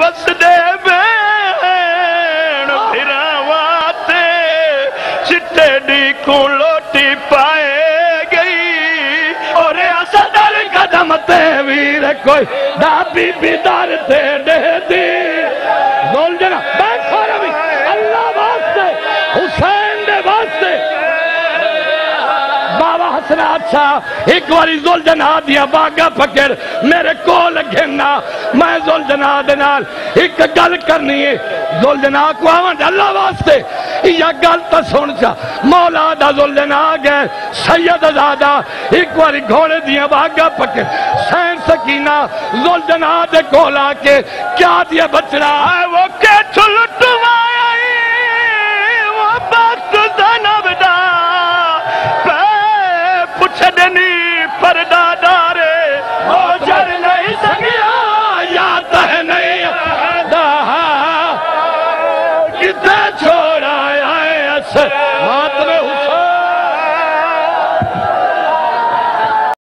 वसदे चिट्टे डी पाए गई। और असदर कदम ते वीर कोई ते दे दी। बोल अल्लाह बाबा हसना अच्छा एक बारी जना दिया बागा फकर मेरे को घेना मैं जुल जना एक गल करनी है। जुल जना को आवन अल्लाह वास्ते। या गल तो सुन जा। मौला दा जुल जना गए सैयद आजादा एक बार घोड़े दिया बागा पके सैन सकीना जुल जना दे कोल आके, क्या दिया बचना है वो? के That's